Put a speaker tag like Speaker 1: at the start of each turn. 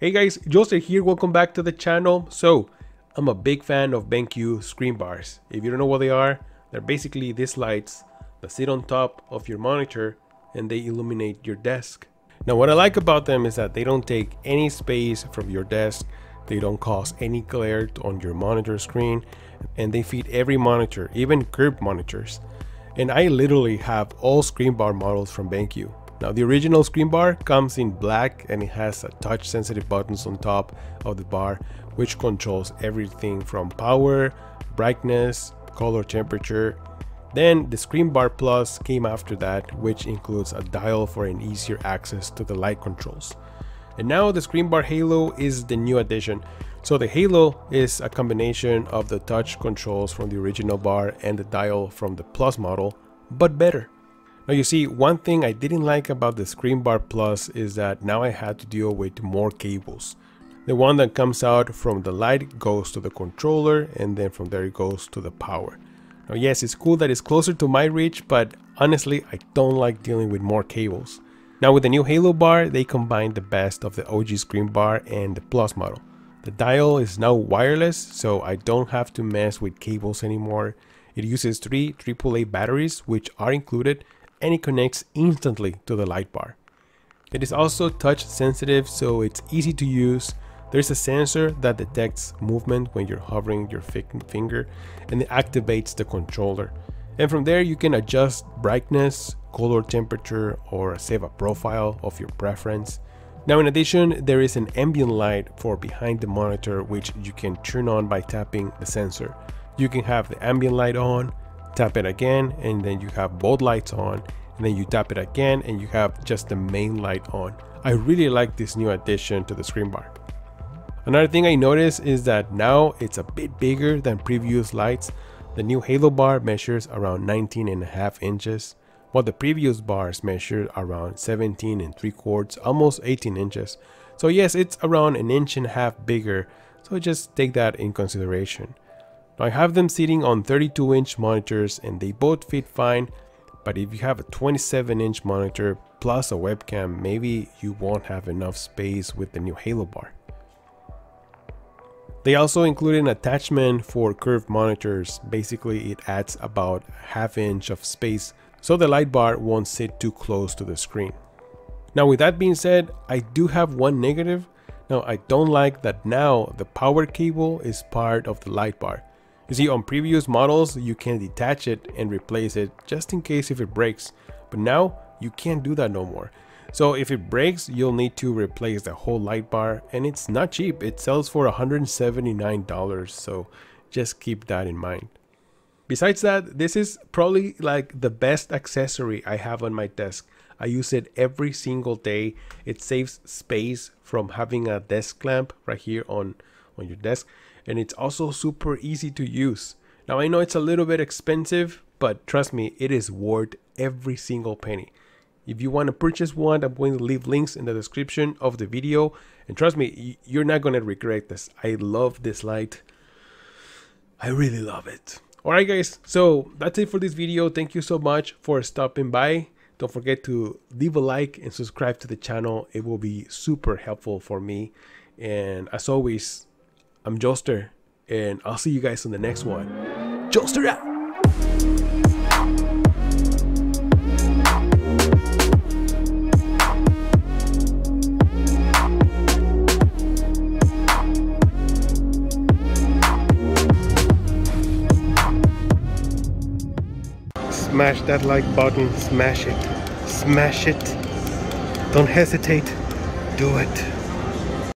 Speaker 1: Hey guys, Joseph here, welcome back to the channel. So, I'm a big fan of BenQ screen bars. If you don't know what they are, they're basically these lights that sit on top of your monitor and they illuminate your desk. Now what I like about them is that they don't take any space from your desk, they don't cause any glare on your monitor screen, and they fit every monitor, even curved monitors. And I literally have all screen bar models from BenQ. Now the original screen bar comes in black and it has a touch sensitive buttons on top of the bar which controls everything from power, brightness, color temperature. Then the Screen Bar Plus came after that which includes a dial for an easier access to the light controls. And now the Screen Bar Halo is the new addition. So the Halo is a combination of the touch controls from the original bar and the dial from the Plus model, but better. Now you see, one thing I didn't like about the Screen Bar Plus is that now I had to deal with more cables. The one that comes out from the light goes to the controller and then from there it goes to the power. Now yes, it's cool that it's closer to my reach, but honestly I don't like dealing with more cables. Now with the new Halo bar, they combine the best of the OG Screen Bar and the Plus model. The dial is now wireless, so I don't have to mess with cables anymore. It uses three AAA batteries, which are included, and it connects instantly to the light bar. It is also touch sensitive so it's easy to use. There's a sensor that detects movement when you're hovering your finger and it activates the controller. And from there you can adjust brightness, color temperature or save a profile of your preference. Now in addition, there is an ambient light for behind the monitor which you can turn on by tapping the sensor. You can have the ambient light on, tap it again and then you have both lights on and then you tap it again and you have just the main light on. I really like this new addition to the screen bar. Another thing I noticed is that now it's a bit bigger than previous lights. The new Halo bar measures around 19 and a half inches, while the previous bars measured around 17 and 3 quarters, almost 18 inches. So yes, it's around an inch and a half bigger, so just take that in consideration. I have them sitting on 32 inch monitors and they both fit fine, but if you have a 27 inch monitor plus a webcam, maybe you won't have enough space with the new Halo bar. They also include an attachment for curved monitors. Basically, it adds about half inch of space so the light bar won't sit too close to the screen. Now with that being said, I do have one negative. Now I don't like that now the power cable is part of the light bar. You see on previous models you can detach it and replace it just in case if it breaks but now you can't do that no more. So if it breaks you'll need to replace the whole light bar and it's not cheap it sells for $179 so just keep that in mind. Besides that this is probably like the best accessory I have on my desk. I use it every single day. It saves space from having a desk lamp right here on on your desk and it's also super easy to use. Now I know it's a little bit expensive, but trust me, it is worth every single penny. If you want to purchase one, I'm going to leave links in the description of the video. And trust me, you're not going to regret this. I love this light. I really love it. Alright guys, so that's it for this video. Thank you so much for stopping by. Don't forget to leave a like and subscribe to the channel. It will be super helpful for me. And as always, I'm Joelster, and I'll see you guys in the next one. Joelster out! Smash that like button, smash it, smash it. Don't hesitate, do it.